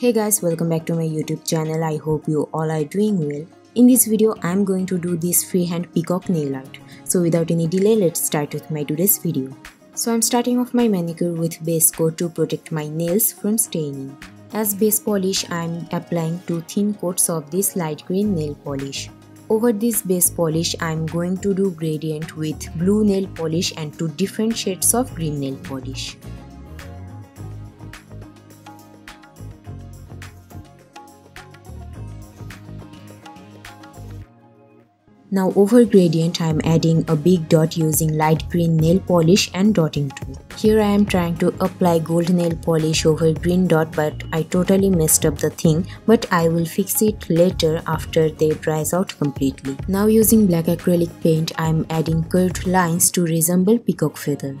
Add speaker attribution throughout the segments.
Speaker 1: Hey guys, welcome back to my YouTube channel. I hope you all are doing well. In this video, I'm going to do this freehand peacock nail art. So without any delay, let's start with my today's video. So I'm starting off my manicure with base coat to protect my nails from staining. As base polish, I'm applying two thin coats of this light green nail polish. Over this base polish, I'm going to do gradient with blue nail polish and two different shades of green nail polish. Now over gradient I am adding a big dot using light green nail polish and dotting tool. Here I am trying to apply gold nail polish over green dot but I totally messed up the thing but I will fix it later after they dries out completely. Now using black acrylic paint I am adding curved lines to resemble peacock feather.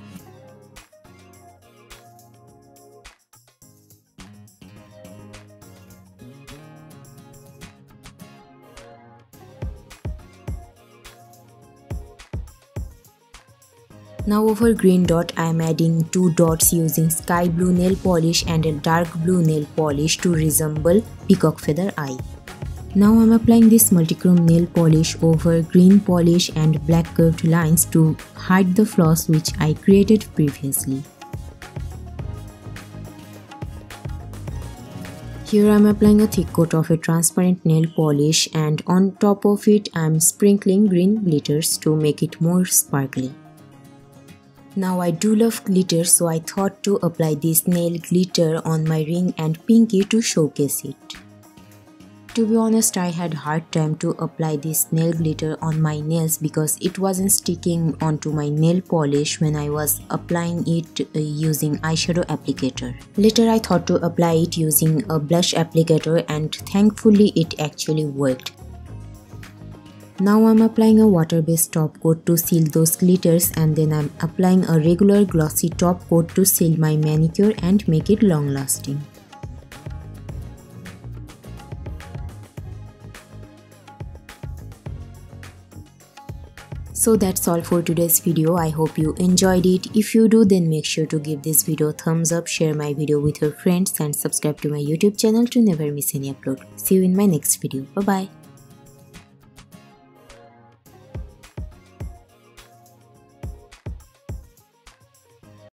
Speaker 1: Now over green dot I am adding two dots using sky blue nail polish and a dark blue nail polish to resemble peacock feather eye. Now I am applying this multichrome nail polish over green polish and black curved lines to hide the flaws which I created previously. Here I am applying a thick coat of a transparent nail polish and on top of it I am sprinkling green glitters to make it more sparkly. Now I do love glitter so I thought to apply this nail glitter on my ring and pinky to showcase it. To be honest, I had hard time to apply this nail glitter on my nails because it wasn't sticking onto my nail polish when I was applying it uh, using eyeshadow applicator. Later I thought to apply it using a blush applicator and thankfully it actually worked. Now I'm applying a water-based top coat to seal those glitters and then I'm applying a regular glossy top coat to seal my manicure and make it long lasting. So that's all for today's video. I hope you enjoyed it. If you do then make sure to give this video a thumbs up, share my video with your friends and subscribe to my YouTube channel to never miss any upload. See you in my next video. Bye bye.